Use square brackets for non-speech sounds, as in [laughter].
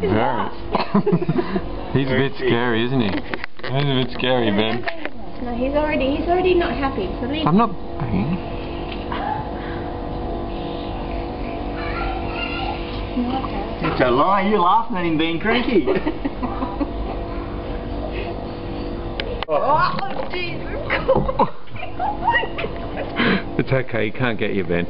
Very. He's a bit scary, isn't he? He's a bit scary, Ben. No, he's already he's already not happy. So leave. I'm not banging. It's a lie, you're laughing at him being cranky. [laughs] Oh, oh Jesus. [laughs] Oh, it's okay, You can't get you, Ben.